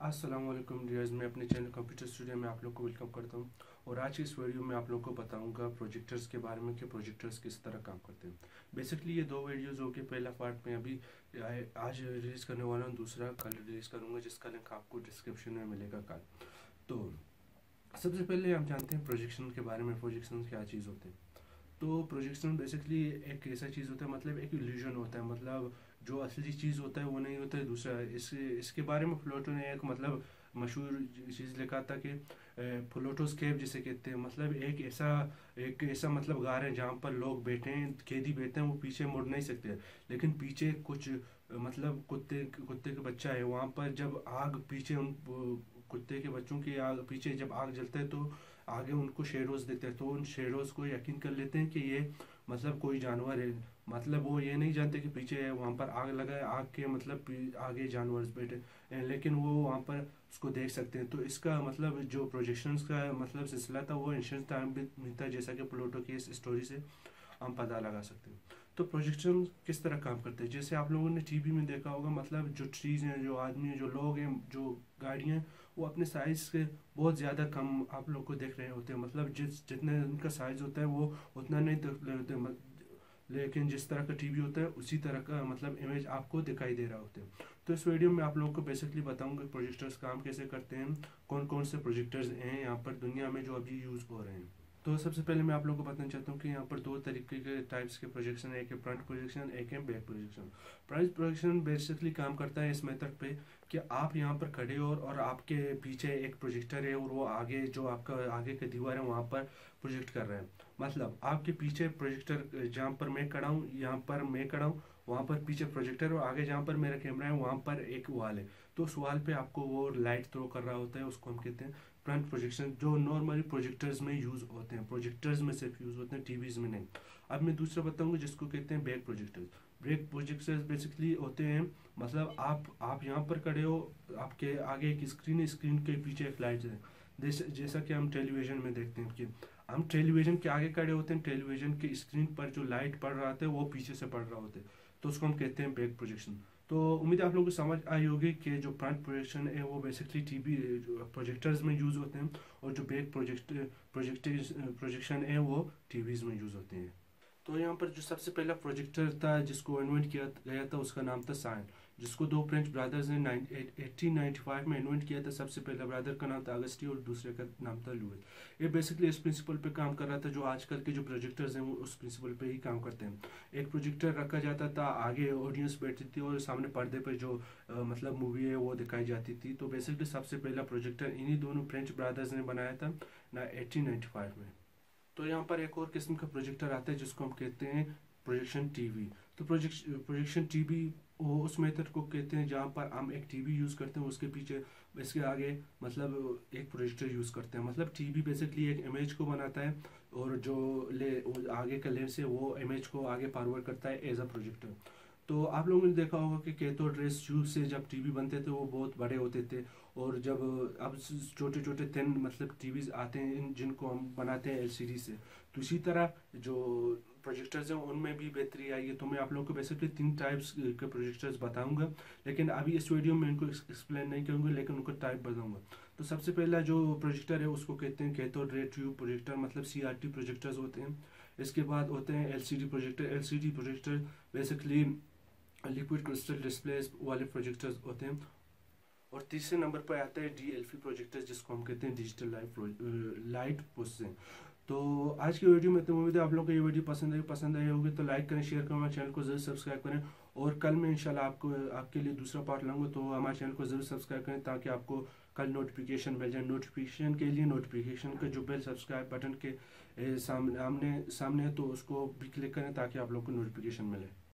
वालेकुम डियर्स, मैं अपने चैनल कंप्यूटर स्टूडियो में आप लोग को वेलकम करता हूँ और आज की इस वीडियो में आप लोग को बताऊँगा प्रोजेक्टर्स के बारे में कि प्रोजेक्टर्स किस तरह काम करते हैं। बेसिकली ये दो वीडियोस हो के पहला पार्ट में अभी आज रिलीज़ करने वाला हूँ, दूसरा कल रिलीज़ करूँगा, जिसका लिंक आपको डिस्क्रिप्शन में मिलेगा कल। तो सबसे पहले हम जानते हैं प्रोजेक्शन के बारे में प्रोजेक्शन क्या चीज़ होते हैं। तो प्रोजेक्शन बेसिकली एक ऐसा चीज़ होता है मतलब एक इल्यूजन होता है मतलब जो असली चीज़ होता है वो नहीं होता है, दूसरा इस, इसके बारे में फ्लोटो ने एक मतलब मशहूर चीज़ लिखा था कि फ्लोटोस केव जिसे कहते हैं मतलब एक ऐसा एक ऐसा मतलब गार है जहाँ पर लोग बैठे हैं, कैदी बैठे हैं, वो पीछे मुड़ नहीं सकते। लेकिन पीछे कुछ मतलब कुत्ते कुत्ते का बच्चा है, वहाँ पर जब आग पीछे उन कुत्ते के बच्चों की आग, पीछे जब आग जलता है तो आगे उनको शेरोज दिखते हैं। तो उन शेरोज को यकीन कर लेते हैं कि ये मतलब कोई जानवर है। मतलब वो ये नहीं जानते कि पीछे है वहाँ पर आग लगा है। आग के मतलब आगे जानवर बैठे लेकिन वो वहाँ पर उसको देख सकते हैं। तो इसका मतलब जो प्रोजेक्शन का मतलब सिलसिला था, वो इंशंस टाइम मिलता है जैसा कि प्लोटो की इस स्टोरी से हम पता लगा सकते हैं। तो प्रोजेक्शन किस तरह काम करते हैं? जैसे आप लोगों ने टीवी में देखा होगा मतलब जो ट्रीज हैं, जो आदमी हैं, जो लोग हैं, जो गाड़ियाँ वो अपने साइज़ से बहुत ज़्यादा कम आप लोग को देख रहे होते हैं। मतलब जिस, जितने उनका साइज़ होता है, वो उतना नहीं देख रहे होते लेकिन जिस तरह का टीवी होता है, उसी तरह का मतलब इमेज आपको दिखाई दे रहा होता है। तो इस वीडियो में आप लोगों को बेसिकली बताऊँगा प्रोजेक्टर्स काम कैसे करते हैं कौन कौन से प्रोजेक्टर्स हैं यहाँ पर दुनिया में जो अभी यूज़ हो रहे हैं। तो सबसे पहले मैं आप लोगों को बताना चाहता हूँ कि यहाँ पर दो तरीके के टाइप्स के प्रोजेक्शन एक है फ्रंट प्रोजेक्शन एक है back projection front projection basically काम करता है इस मेथड पे कि आप यहाँ पर खड़े हो और आपके पीछे एक प्रोजेक्टर है और वो आगे, जो आपका आगे के दीवार है, वहाँ पर प्रोजेक्ट कर रहे हैं। मतलब आपके पीछे प्रोजेक्टर जहाँ पर मैं खड़ा हूँ, यहाँ पर मैं खड़ा हूँ, वहाँ पर पीछे प्रोजेक्टर और आगे जहाँ पर मेरा कैमरा है, वहाँ पर एक वाल है। तो उस वाल पे आपको वो लाइट थ्रो कर रहा होता है, उसको हम कहते हैं फ्रंट प्रोजेक्शन जो नॉर्मली प्रोजेक्टर्स में यूज़ होते हैं। प्रोजेक्टर्स में सिर्फ़ यूज़ होते हैं टीवीज में नहीं। अब मैं दूसरा बताऊँगा, जिसको कहते हैं back projectors break projectors basically होते हैं। मतलब आप आप यहाँ पर खड़े हो, आपके आगे एक स्क्रीन है स्क्रीन के पीछे एक लाइट है। जैसा कि हम टेलीविज़न में देखते हैं कि हम टेलीविज़न के आगे खड़े होते हैं टेलीविज़न के स्क्रीन पर जो लाइट पड़ रहा था वो पीछे से पड़ रहा होता तो उसको हम कहते हैं बैक प्रोजेक्शन तो उम्मीद आप लोगों को समझ आई होगी कि जो फ्रंट प्रोजेक्शन है, वो बेसिकली टीवी प्रोजेक्टर्स में यूज़ होते हैं और जो बैक प्रोजेक्ट प्रोजेक्ट प्रोजेक्शन है, वो टीवीज़ में यूज़ होते हैं। तो यहाँ पर जो सबसे पहला प्रोजेक्टर था जिसको इन्वेंट किया गया था उसका नाम था साइन जिसको दो फ्रेंच ब्रदर्स ने एटीन नाइन्टी फाइव में इन्वेंट किया था सबसे पहला ब्रदर का नाम था अगस्टी और दूसरे का नाम था लुइस ये बेसिकली इस प्रिंसिपल पे काम कर रहा था जो आजकल के जो प्रोजेक्टर्स हैं वो उस प्रिंसिपल पे ही काम करते हैं। एक प्रोजेक्टर रखा जाता था आगे ऑडियंस बैठती थी और सामने पर्दे पर जो आ, मतलब मूवी है वो दिखाई जाती थी। तो बेसिकली सबसे पहला प्रोजेक्टर इन्हीं दोनों फ्रेंच ब्रदर्स ने बनाया था ना एटीन में। तो यहाँ पर एक और किस्म का प्रोजेक्टर आता है, जिसको हम कहते हैं प्रोजेक्शन टीवी तो प्रोजेक्ट प्रोजेक्शन टीवी वो उस मेथड को कहते हैं जहाँ पर हम एक टीवी यूज़ करते हैं, उसके पीछे, इसके आगे मतलब एक प्रोजेक्टर यूज़ करते हैं। मतलब टीवी बेसिकली एक इमेज को बनाता है और जो ले आगे का लेंस है, वो इमेज को आगे फॉरवर्ड करता है एज अ प्रोजेक्टर तो आप लोगों ने देखा होगा कि कैथोड रेस ट्यूब से जब टीवी बनते थे, वो बहुत बड़े होते थे। और जब, अब छोटे छोटे थिन मतलब टीवीज आते हैं जिनको हम बनाते हैं एलसीडी से। तो इसी तरह जो प्रोजेक्टर्स हैं, उनमें भी बेहतरी आई है। तो मैं आप लोगों को बेसिकली तीन टाइप्स के प्रोजेक्टर्स बताऊँगा। लेकिन अभी इस वीडियो में इनको एक्सप्लेन नहीं करूँगा, लेकिन उनको टाइप बताऊँगा। तो सबसे पहला जो प्रोजेक्टर है, उसको कहते हैं कैथोड रे ट्यूब प्रोजेक्टर मतलब सी आर टी प्रोजेक्टर्स होते हैं। इसके बाद होते हैं L C D projector L C D projector basically liquid crystal display वाले प्रोजेक्टर्स होते हैं। और तीसरे नंबर पर आता है डी एल प्रोजेक्टर जिसको हम कहते हैं डिजिटल लाइट लाइट प्रोसेसिंग तो आज की वीडियो में तो उम्मीद है आप लोगों को ये वीडियो पसंद आई पसंद आई होगी तो लाइक करें शेयर करें, हमारे चैनल को ज़रूर सब्सक्राइब करें। और कल मैं इंशाल्लाह आपको, आपके लिए दूसरा पार्ट लाऊँगा तो हमारे चैनल को ज़रूर सब्सक्राइब करें, ताकि आपको कल नोटिफिकेशन मिल जाए। नोटिफिकेशन के लिए नोटिफिकेशन का जो बेल सब्सक्राइब बटन के सामने सामने है तो उसको भी क्लिक करें, ताकि आप लोग को नोटिफिकेशन मिले।